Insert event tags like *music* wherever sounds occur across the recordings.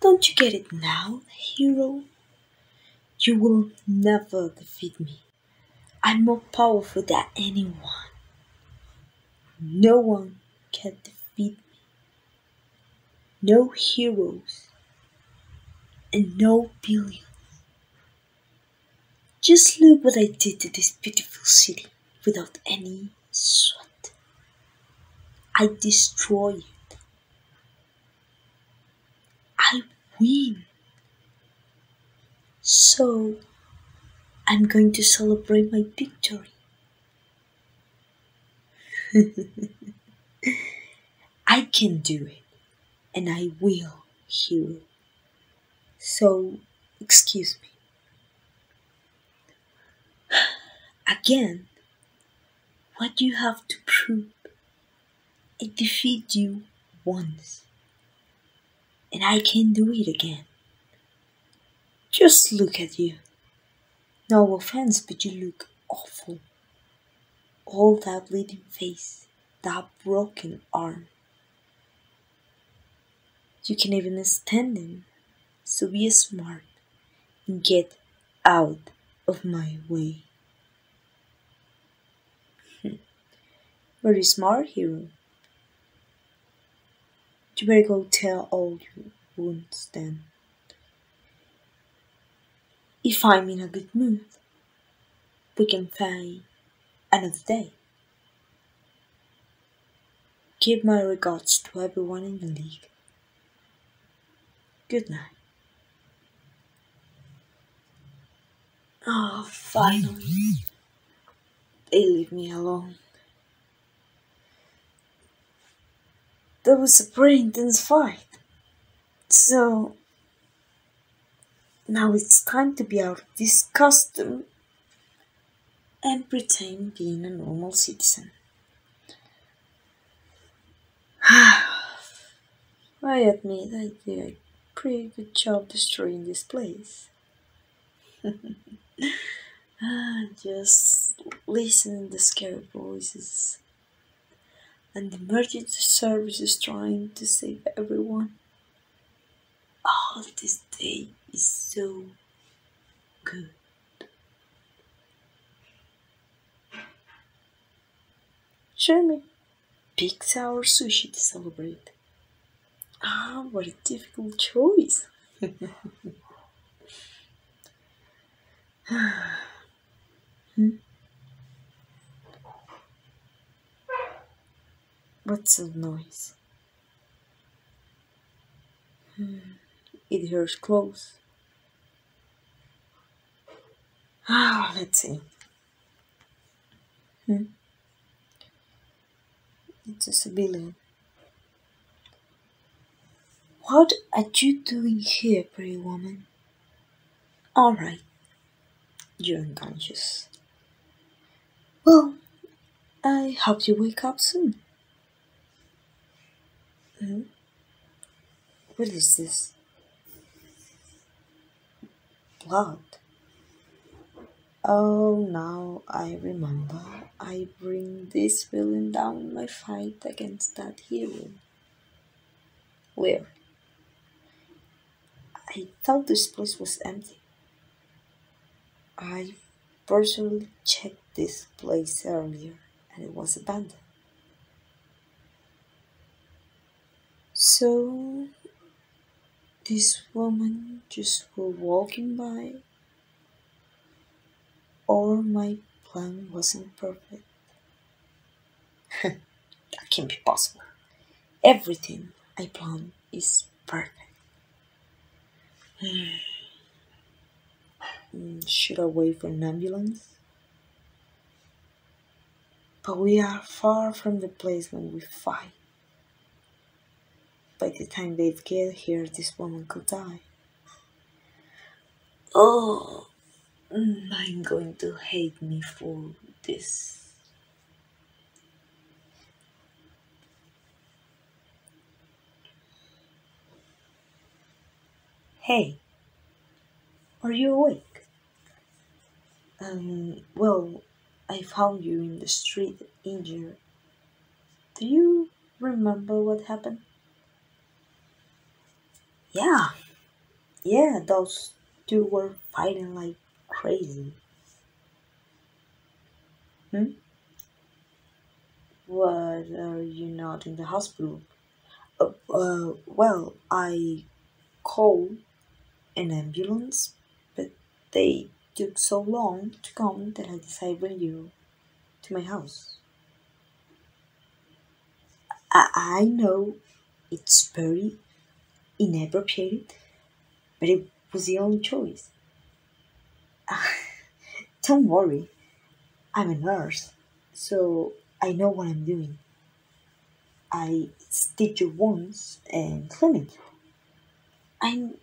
Don't you get it now, hero? You will never defeat me. I'm more powerful than anyone. No one can defeat me. No heroes and no billions. Just look what I did to this beautiful city without any sweat. I destroy it. I win. So I'm going to celebrate my victory. *laughs* I can do it, and I will, hero. So, excuse me. *sighs* Again, what you have to prove? I defeat you once, and I can do it again. Just look at you. No offense, but you look awful. All that bleeding face, that broken arm. You can even stand him. So be smart and get out of my way. *laughs* Very smart, hero. You better go tell all your wounds then. If I'm in a good mood, we can find another day. Give my regards to everyone in the league. Good night. Oh, finally. They leave me alone. That was a pretty intense fight. So, now it's time to be out of this costume and pretend being a normal citizen. *sighs* I admit I did a pretty good job destroying this place. *laughs* Ah, just listen to the scary voices and the emergency services trying to save everyone. Oh, this day is so good. Me pizza or sushi to celebrate. Ah, what a difficult choice. *laughs* hmm? What's the noise? Hmm. It hears close. Ah, let's see. Hmm. It's a civilian. What are you doing here, pretty woman? All right, you're unconscious. Well, I hope you wake up soon. Hmm? What is this? Blood. Oh, now I remember. I bring this feeling down my fight against that hero. Where? I thought this place was empty. I personally checked this place earlier and it was abandoned. So, this woman just were walking by, or my plan wasn't perfect. *laughs* that can't be possible. Everything I plan is perfect. Hmm, *sighs* should I wait for an ambulance? But we are far from the place when we fight. By the time they get here, this woman could die. Oh, I'm going to hate me for this. Hey, are you awake? Um, well, I found you in the street injured. Do you remember what happened? Yeah, Yeah, those two were fighting like crazy. Hmm? What are you not in the hospital? Uh, uh, well, I called an ambulance, but they took so long to come that I decided to bring you to my house. I, I know it's very inappropriate, but it was the only choice. *laughs* Don't worry, I'm a nurse, so I know what I'm doing. I stitch your wounds and clean it. I'm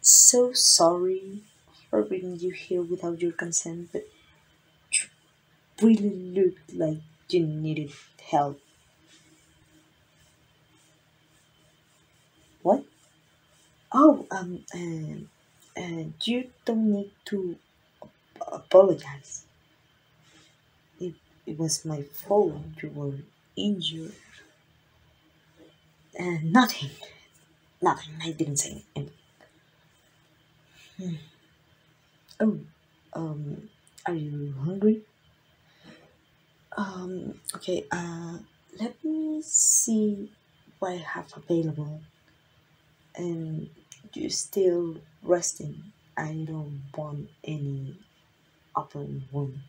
so sorry for bringing you here without your consent, but you really looked like you needed help. What? Oh, um, um, uh, you don't need to apologize. It, it was my fault you were injured. Uh, nothing. Nothing. I didn't say anything. Oh, um, are you hungry? Um, okay, uh, let me see what I have available. And you're still resting. I don't want any open wound.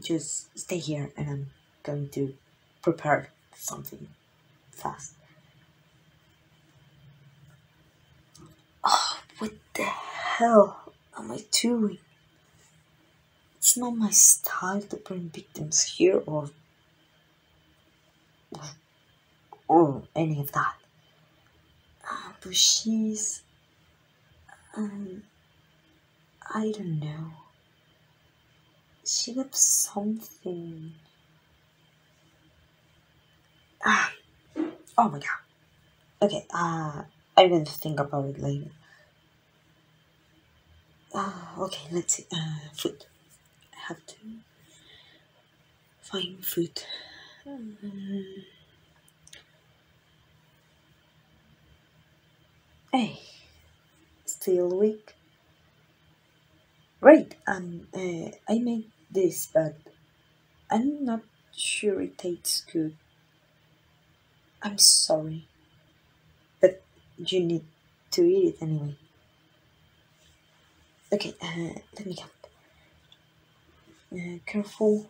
Just stay here and I'm going to prepare something fast. Oh, what the hell am I doing? It's not my style to bring victims here or or any of that. Uh, but she's um I don't know. She got something. Ah, oh my god. Okay, uh, I'm going to think about it later. Uh, okay, let's see. Uh, food. I have to find food. Um, hey, still weak. Great. Um, uh, I made this, but I'm not sure it tastes good. I'm sorry, but you need to eat it anyway. Okay, uh, let me count. Uh, careful.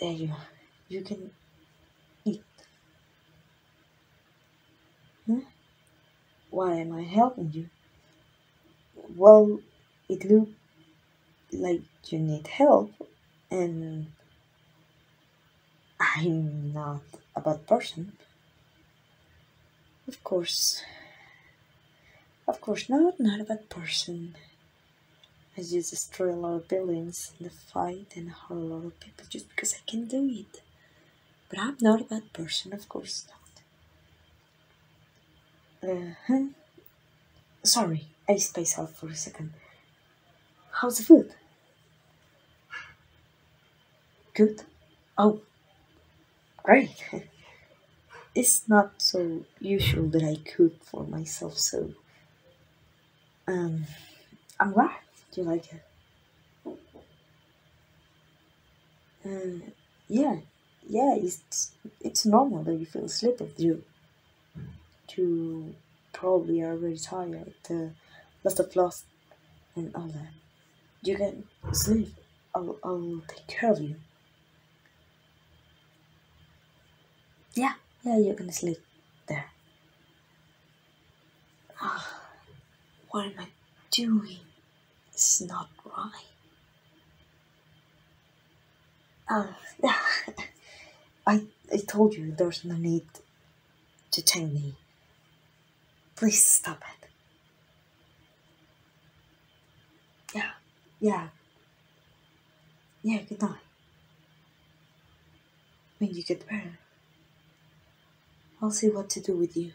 There you are. You can eat. Hmm? Why am I helping you? Well, it looked like you need help, and I'm not a bad person. Of course, of course not, not a bad person. I just destroy a lot of buildings in the fight and hurt a lot of people just because I can do it. But I'm not a bad person, of course not. Uh-huh. Sorry, I spaced out for a second. How's the food? Good? Oh, great. *laughs* it's not so usual that I cook for myself, so um, I'm glad you like it. Uh, yeah, yeah, it's it's normal that you feel sleepy. You you probably are very tired, uh, lots of lost and all that. You can sleep. I'll I'll take care of you. Yeah, yeah, you're gonna sleep there. Ah, what am I doing? It's not right. Oh. *laughs* I I told you there's no need to thank me. Please stop it. Yeah, yeah, yeah. Good night. When you get better, I'll see what to do with you.